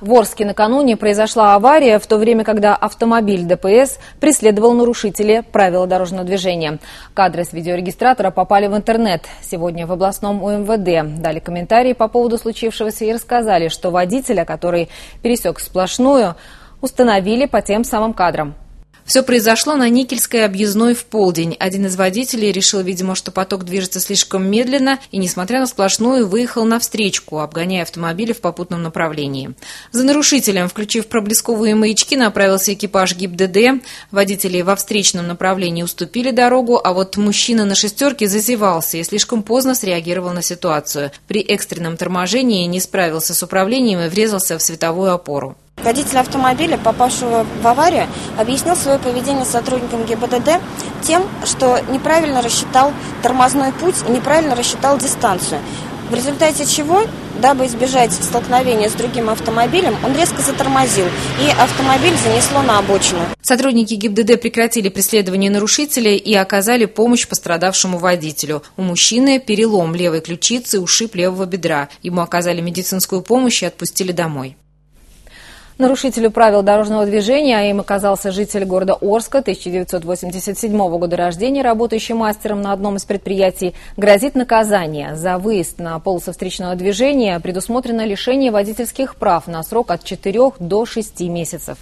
В Орске накануне произошла авария, в то время, когда автомобиль ДПС преследовал нарушителей правил дорожного движения. Кадры с видеорегистратора попали в интернет. Сегодня в областном УМВД дали комментарии по поводу случившегося и рассказали, что водителя, который пересек сплошную, установили по тем самым кадрам. Все произошло на Никельской объездной в полдень. Один из водителей решил, видимо, что поток движется слишком медленно и, несмотря на сплошную, выехал на встречку, обгоняя автомобили в попутном направлении. За нарушителем, включив проблесковые маячки, направился экипаж ГИБДД. Водители во встречном направлении уступили дорогу, а вот мужчина на шестерке зазевался и слишком поздно среагировал на ситуацию. При экстренном торможении не справился с управлением и врезался в световую опору. Водитель автомобиля, попавшего в аварию, объяснил свое поведение сотрудникам ГИБДД тем, что неправильно рассчитал тормозной путь и неправильно рассчитал дистанцию. В результате чего, дабы избежать столкновения с другим автомобилем, он резко затормозил, и автомобиль занесло на обочину. Сотрудники ГИБДД прекратили преследование нарушителя и оказали помощь пострадавшему водителю. У мужчины перелом левой ключицы, ушиб левого бедра. Ему оказали медицинскую помощь и отпустили домой. Нарушителю правил дорожного движения, а им оказался житель города Орска, 1987 года рождения, работающий мастером на одном из предприятий, грозит наказание. За выезд на полосу встречного движения предусмотрено лишение водительских прав на срок от 4 до 6 месяцев.